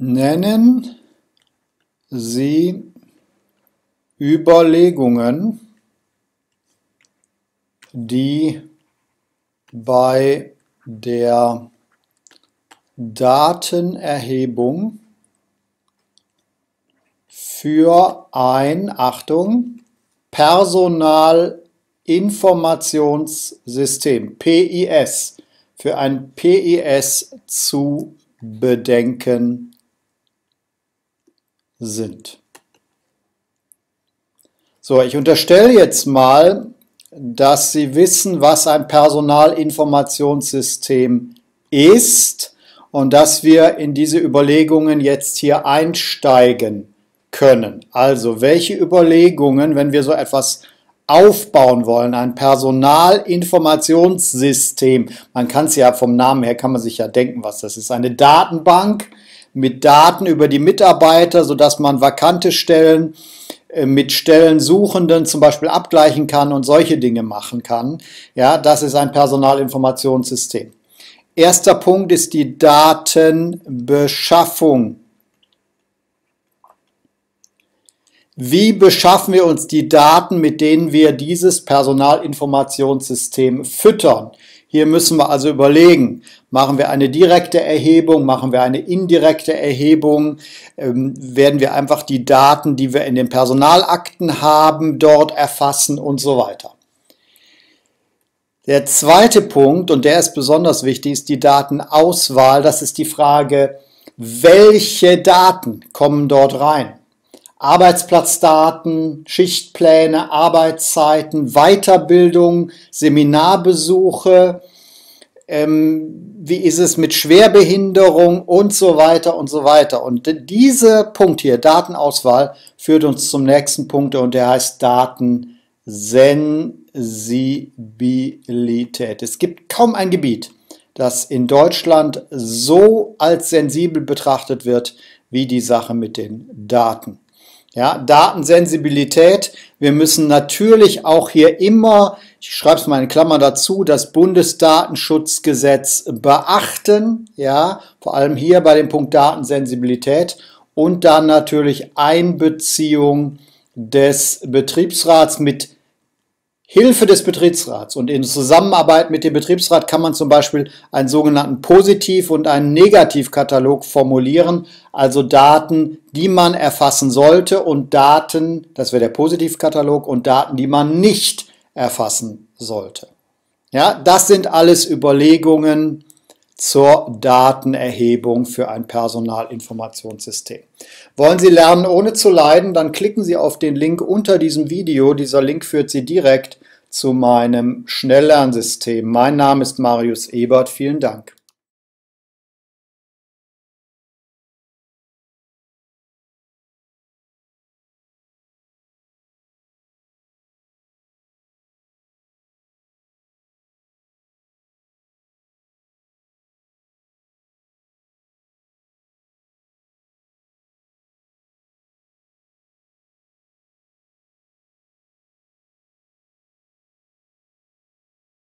Nennen Sie Überlegungen, die bei der Datenerhebung für ein, Achtung, Personalinformationssystem, PIS, für ein PIS zu bedenken sind. So, ich unterstelle jetzt mal, dass Sie wissen, was ein Personalinformationssystem ist und dass wir in diese Überlegungen jetzt hier einsteigen können. Also, welche Überlegungen, wenn wir so etwas aufbauen wollen, ein Personalinformationssystem, man kann es ja vom Namen her, kann man sich ja denken, was das ist, eine Datenbank mit Daten über die Mitarbeiter, sodass man vakante Stellen äh, mit Stellensuchenden zum Beispiel abgleichen kann und solche Dinge machen kann. Ja, das ist ein Personalinformationssystem. Erster Punkt ist die Datenbeschaffung. Wie beschaffen wir uns die Daten, mit denen wir dieses Personalinformationssystem füttern? Hier müssen wir also überlegen, machen wir eine direkte Erhebung, machen wir eine indirekte Erhebung, ähm, werden wir einfach die Daten, die wir in den Personalakten haben, dort erfassen und so weiter. Der zweite Punkt, und der ist besonders wichtig, ist die Datenauswahl. Das ist die Frage, welche Daten kommen dort rein? Arbeitsplatzdaten, Schichtpläne, Arbeitszeiten, Weiterbildung, Seminarbesuche, ähm, wie ist es mit Schwerbehinderung und so weiter und so weiter. Und dieser Punkt hier, Datenauswahl, führt uns zum nächsten Punkt und der heißt Datensensibilität. Es gibt kaum ein Gebiet, das in Deutschland so als sensibel betrachtet wird wie die Sache mit den Daten. Ja, Datensensibilität. Wir müssen natürlich auch hier immer, ich schreibe es mal in Klammer dazu, das Bundesdatenschutzgesetz beachten. Ja, vor allem hier bei dem Punkt Datensensibilität und dann natürlich Einbeziehung des Betriebsrats mit Hilfe des Betriebsrats und in Zusammenarbeit mit dem Betriebsrat kann man zum Beispiel einen sogenannten Positiv- und einen Negativkatalog formulieren, also Daten, die man erfassen sollte und Daten, das wäre der Positivkatalog, und Daten, die man nicht erfassen sollte. Ja, das sind alles Überlegungen, zur Datenerhebung für ein Personalinformationssystem. Wollen Sie lernen ohne zu leiden, dann klicken Sie auf den Link unter diesem Video. Dieser Link führt Sie direkt zu meinem Schnelllernsystem. Mein Name ist Marius Ebert. Vielen Dank.